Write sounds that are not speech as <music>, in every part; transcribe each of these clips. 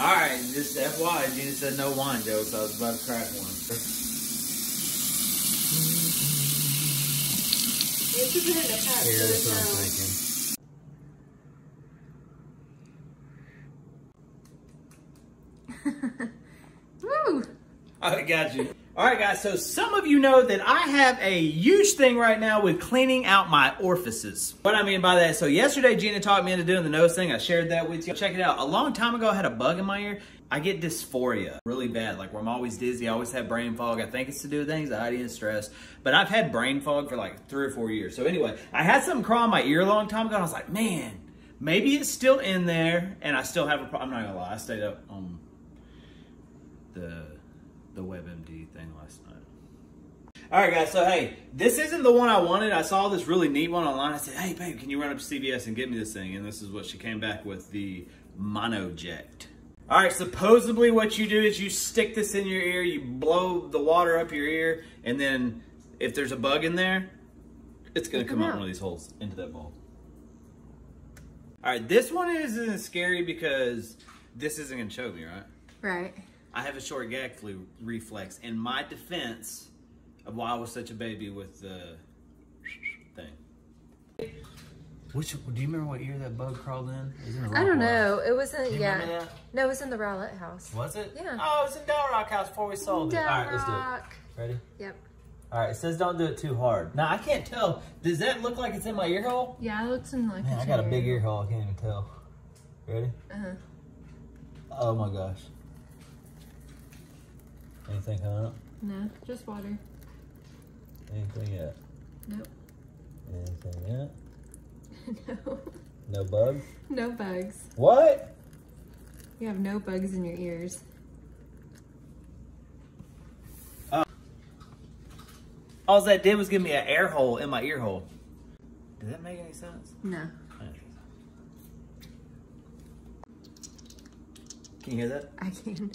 All right, just FY, Jeana said no wine, Joe, so I was about to crack one. You have put it in a cup. Here, that's what I'm um, thinking. <laughs> Woo! I got you. All right, guys. So some of you know that I have a huge thing right now with cleaning out my orifices. What I mean by that, so yesterday Jeana talked me into doing the nose thing. I shared that with you. Check it out. A long time ago, I had a bug in my ear. I get dysphoria really bad, like where I'm always dizzy. I always have brain fog. I think it's to do with anxiety and stress. But I've had brain fog for like three or four years. So anyway, I had something crawl in my ear a long time ago. And I was like, man, maybe it's still in there, and I still have a problem. I'm not gonna lie. I stayed up on the the WebMD thing last night. All right, guys. So hey, this isn't the one I wanted. I saw this really neat one online. I said, "Hey, babe, can you run up to CVS and get me this thing?" And this is what she came back with: the Monoject. All right. Supposedly, what you do is you stick this in your ear, you blow the water up your ear, and then if there's a bug in there, it's gonna come come out out. one of these holes into that bulb. All right, this one isn't scary because this isn't gonna choke me, right? Right. I have a short gag flu reflex. In my defense of why I was such a baby with the thing. Which do you remember what year that bug crawled in? It in I don't Rock know. It wasn't, Do you yeah. that? No, it was in the Rowlett house. Was it? Yeah. Oh, it was in Del Rock House before we sold it. All right, let's do Rock. it. Ready? Yep. All right, it says don't do it too hard. Now I can't tell. Does that look like it's in my ear hole? Yeah, it looks in like Man, I got a big ear hole. I can't even tell. Ready? Uh-huh. Oh my gosh. Anything coming up? No, just water. Anything yet? Nope. Anything yet? <laughs> no. No bugs? No bugs. What? You have no bugs in your ears. Uh, all that did was give me an air hole in my ear hole. Did that make any sense? No. Can you hear that? I can.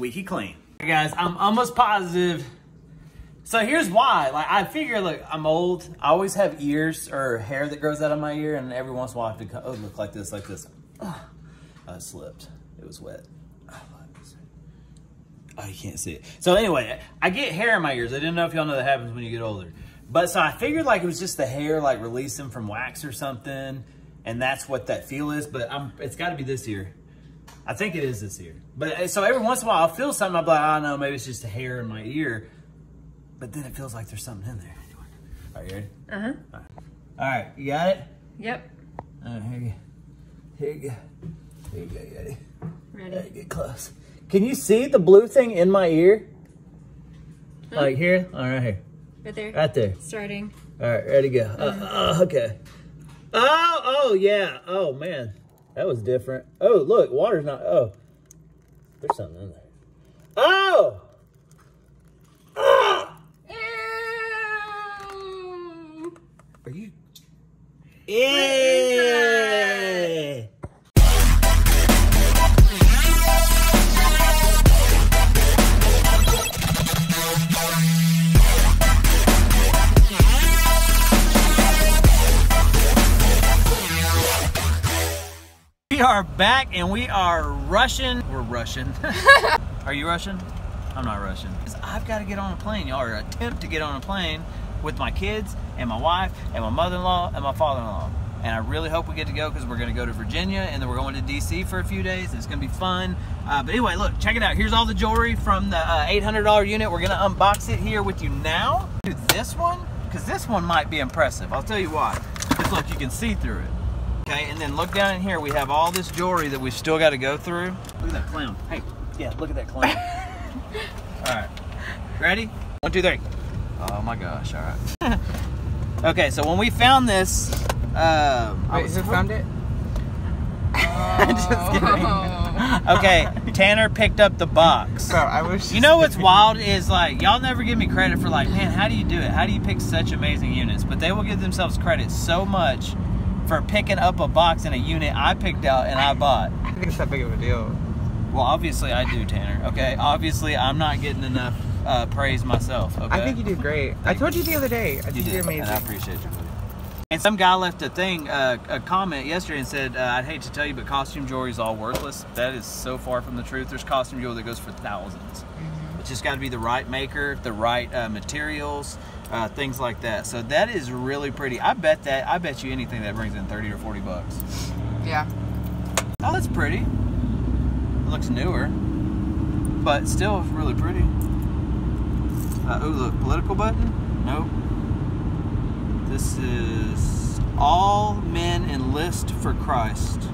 Squeaky clean. Hey guys, I'm almost positive. So here's why. Like I figure, look, I'm old. I always have ears or hair that grows out of my ear, and every once in a while I have to oh, look like this, like this. Oh, I slipped. It was wet. Oh, you can't see it. So anyway, I get hair in my ears. I didn't know if y'all know that happens when you get older. But so I figured like it was just the hair like releasing from wax or something, and that's what that feel is. But I'm, it's got to be this ear. I think it is this ear. But uh, so every once in a while I'll feel something. I'm like, I oh, know, maybe it's just a hair in my ear. But then it feels like there's something in there. All right, you ready? Uh-huh. All right, you got it. Yep. All right, here you go. Here you go. Here you go, Yeti. Ready. Yeah, get close. Can you see the blue thing in my ear? Like here? All right, here. Right there. Right there. Starting. All right, ready to go. Uh, uh, okay. Oh, oh, yeah. Oh, man. That was different. Oh, look, water's not. Oh, there's something in there. Oh! Ah! Ew. Are you? Yeah! We are back and we are rushing. We're rushing. <laughs> are you rushing? I'm not rushing. 'Cause I've got to get on a plane, y'all, or attempt to get on a plane with my kids and my wife and my mother-in-law and my father-in-law. And I really hope we get to go because we're going to go to Virginia and then we're going to DC for a few days. It's going to be fun. Uh, but anyway, look, check it out. Here's all the jewelry from the uh, $800 unit. We're going to unbox it here with you now. Do this one because this one might be impressive. I'll tell you why. Because look, you can see through it. Okay, and then look down in here. We have all this jewelry that we've still got to go through. Look at that clown. Hey, yeah, look at that clown. <laughs> all right, ready? One, two, three. Oh my gosh! All right. <laughs> okay, so when we found this, um, I Wait, was- who found it? <laughs> Just kidding. okay, Tanner picked up the box. Bro, I wish. You know what's wild is like y'all never give me credit for like, man, how do you do it? How do you pick such amazing units? But they will give themselves credit so much for picking up a box in a unit I picked out and I bought. I think it's that big of a deal. Well, obviously I do, Tanner. Okay, obviously I'm not getting enough uh, praise myself. Okay, I think you did great. I told you the other day. I You think did, you're and I appreciate you. buddy. And some guy left a thing, uh, a comment yesterday and said, uh, I'd hate to tell you, but costume jewelry is all worthless. That is so far from the truth. There's costume jewelry that goes for 1000s It's just got to be the right maker, the right uh, materials, uh, things like that. So that is really pretty. I bet that, I bet you anything that brings in 30 or 40 bucks. Yeah. Oh, that's pretty. It looks newer, but still really pretty. Uh, ooh, look, political button? Nope. This is All Men Enlist for Christ.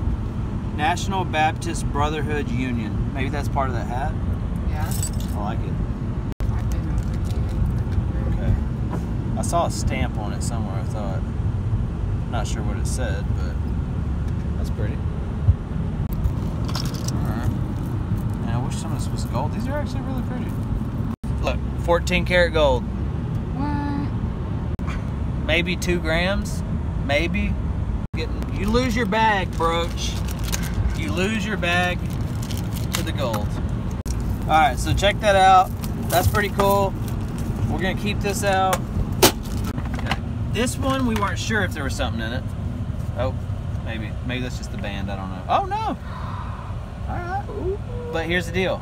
National Baptist Brotherhood Union. Maybe that's part of that hat. Yeah. I like it. I've been over Okay. I saw a stamp on it somewhere, I thought. Not sure what it said, but that's pretty. Alright. And I wish some of this was gold. These are actually really pretty. Look, 14 karat gold. What? Maybe two grams. Maybe. Getting, you lose your bag, brooch. You lose your bag to the gold. Alright, so check that out. That's pretty cool. We're gonna keep this out. Okay. This one, we weren't sure if there was something in it. Oh, maybe. Maybe that's just the band. I don't know. Oh, no. Alright. But here's the deal.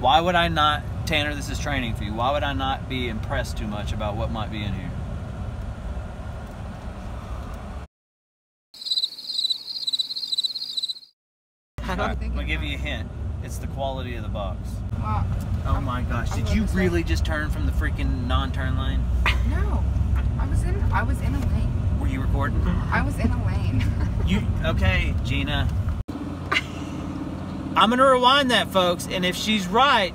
Why would I not, Tanner, this is training for you. Why would I not be impressed too much about what might be in here? I Alright, don't I'm think gonna give you a hint. It's the quality of the box. Well, Oh my gosh! I'm Did you gonna say- really just turn from the freaking non-turn lane? no. I was in. I was in a lane. Were you recording? I was in a lane. <laughs> You okay, Jeana? I'm gonna rewind that, folks, and if she's right,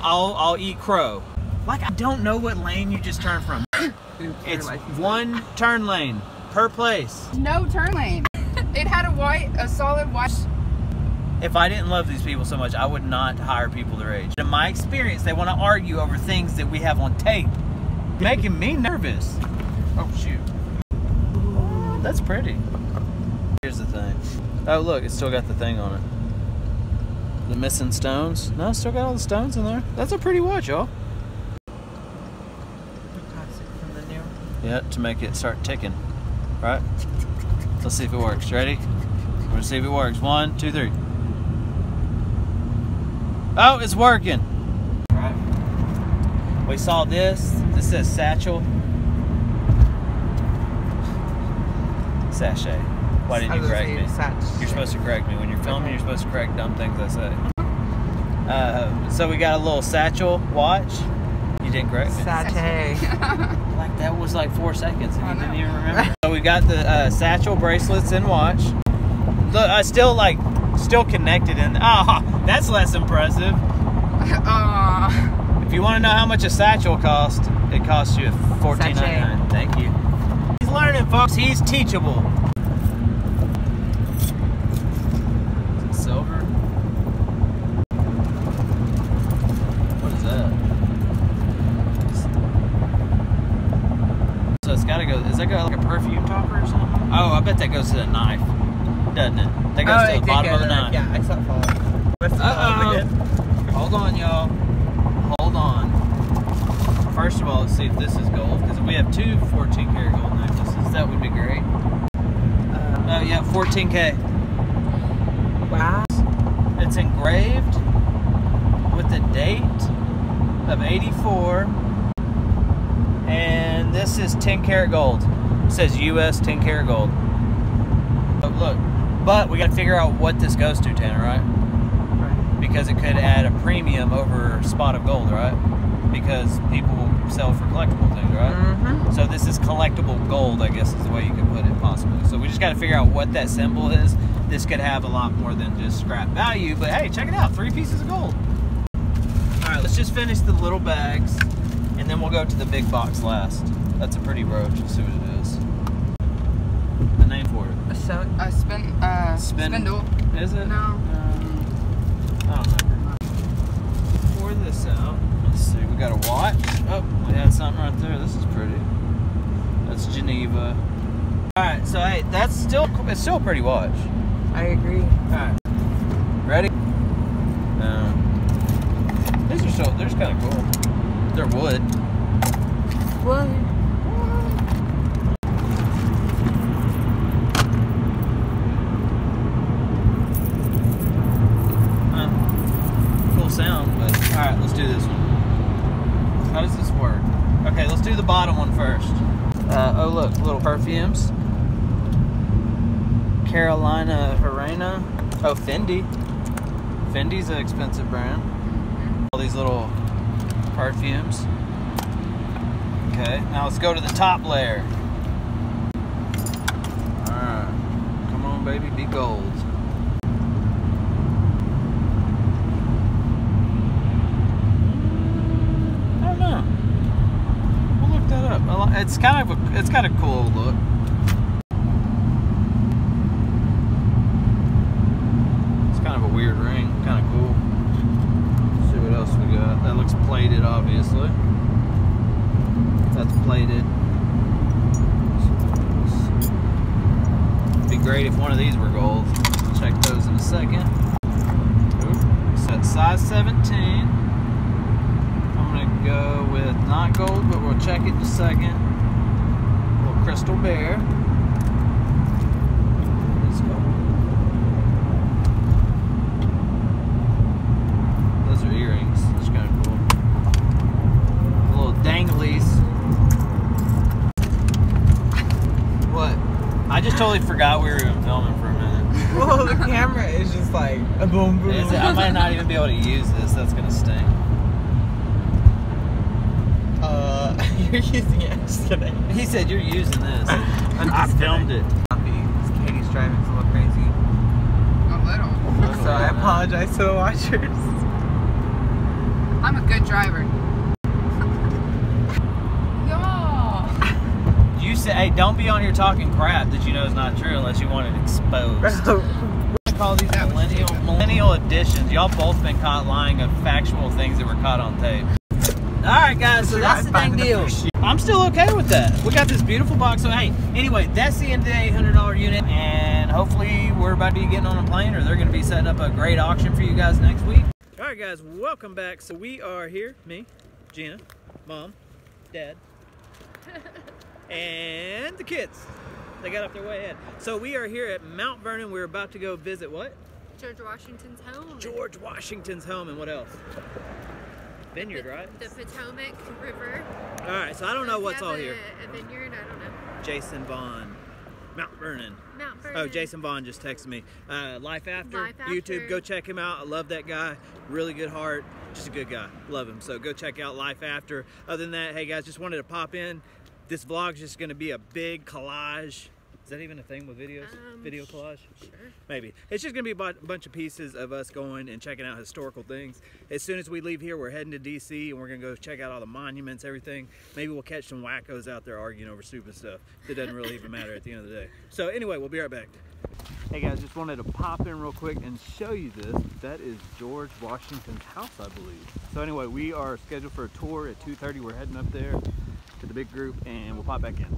I'll I'll eat crow. Like I don't know what lane you just turned from. <coughs> It's one turn lane per place. no turn lane. <laughs> It had a white, a solid white. If I didn't love these people so much, I would not hire people their age. In my experience, they want to argue over things that we have on tape, making me nervous. Oh shoot! That's pretty. Here's the thing. Oh look, it's still got the thing on it. The missing stones? No, it's still got all the stones in there. That's a pretty watch, y'all. Yeah, to make it start ticking. Right? Let's see if it works. Ready? We're gonna see if it works. One, two, three. Oh, it's working. Right. We saw this. This says satchel. Sachet. Why didn't you correct me? You're supposed to correct me. When you're filming, you're supposed to correct dumb things I say. Uh, so we got a little satchel watch. You didn't correct me. Satay. <laughs> Like that was like four seconds and I you didn't even remember. so we got the uh, satchel bracelets and watch. Look, I still like still connected in. Ah, <laughs> that's less impressive. <laughs> Uh, If you want to know how much a satchel cost, it costs you fourteen ninety nine. Thank you. Learning, folks. He's teachable. Is silver? What is that? So it's got to go. Is that got like a perfume topper or something? Oh, I bet that goes to the knife, doesn't it? That goes oh, to the bottom of the knife. Yeah, I saw it fall. Must Uh-oh. Hold on, y'all. Hold on. First of all, let's see if this is gold, because we have two 14 karat gold that would be great. Uh, Oh, yeah, 14K. wow. It's engraved with the date of 84. And this is 10 karat gold. It says US 10 karat gold. But look, but we got to figure out what this goes to, Tanner, right? Right. because it could add a premium over spot of gold, right? Because people sell for collectible things, right? Mm-hmm. So this is collectible gold, I guess is the way you could put it, possibly. So we just got to figure out what that symbol is. This could have a lot more than just scrap value, but hey, check it out, three pieces of gold. All right, let's just finish the little bags, and then we'll go to the big box last. That's a pretty brooch. Let's see what it is. The name for it. So, a spin, uh, Spin- spindle. Is it? No. Um, I don't remember. Pour this out. See. We got a watch. Oh, we had something right there. This is pretty. That's Geneva. All right. So hey, that's still it's still a pretty watch. I agree. All right. Ready? Um, these are so. They're just kind of cool. They're wood. What? Perfumes. Carolina Herrera. Oh, Fendi. Fendi's an expensive brand. All these little perfumes. Okay, now let's go to the top layer. Alright. Come on, baby, be gold. I don't know. We'll look that up. I li- It's kind of a, it's got a cool look. It's kind of a weird ring, kind of cool. see what else we got. That looks plated, obviously. That's plated. Be great if one of these were gold. Check those in a second. Oop. Set size 17. I'm gonna go with not gold, but we'll check it in a second. Little crystal bear. Let's go. Those are earrings. That's kind of cool. Little danglies. What? I just totally forgot we were even filming for a minute. <laughs> Well, the camera is just like a boom boom. Is it- I might not even be able to use this. That's gonna stink. Uh, <laughs> you're using it. Just kidding. He said you're using this. <laughs> I'm I filmed kidding. it. Coffee. Katie's driving a little crazy. A little. So I apologize to the watchers. I'm a good driver. Y'all. Say, hey, don't be on here talking crap that you know is not true unless you want it exposed. <laughs> I call these millennial millennial editions. Y'all both been caught lying of factual things that were caught on tape. All right, guys. So that's the dang deal. I'm still okay with that. We got this beautiful box. So hey, anyway, that's the end of the $800 unit, and hopefully we're about to be getting on a plane, or they're going to be setting up a great auction for you guys next week. All right, guys, welcome back. So we are here, me, Jeana, mom, dad, <laughs> and the kids. They got off their way ahead. So we are here at Mount Vernon. We're about to go visit what? George Washington's home. George Washington's home and what else? Vineyard, right? The Potomac River. All right, so I don't know what's all a, here. A vineyard? I don't know. Jason Vaughn, Mount Vernon. Mount Vernon. Oh, Jason Vaughn just texted me. Uh, Life After, Life YouTube. Go check him out. I love that guy. Really good heart. Just a good guy. Love him. So go check out Life After. Other than that, hey guys, just wanted to pop in. This vlog's just going to be a big collage. Is that even a thing with videos? Um, Video collage? Sure. Maybe. It's just going to be a bunch of pieces of us going and checking out historical things. As soon as we leave here, we're heading to DC and we're going to go check out all the monuments, everything. Maybe we'll catch some wackos out there arguing over stupid stuff. It doesn't really even matter at the end of the day. So anyway, we'll be right back. Hey guys, just wanted to pop in real quick and show you this. That is George Washington's house, I believe. So anyway, we are scheduled for a tour at 2.30. We're heading up there to the big group and we'll pop back in.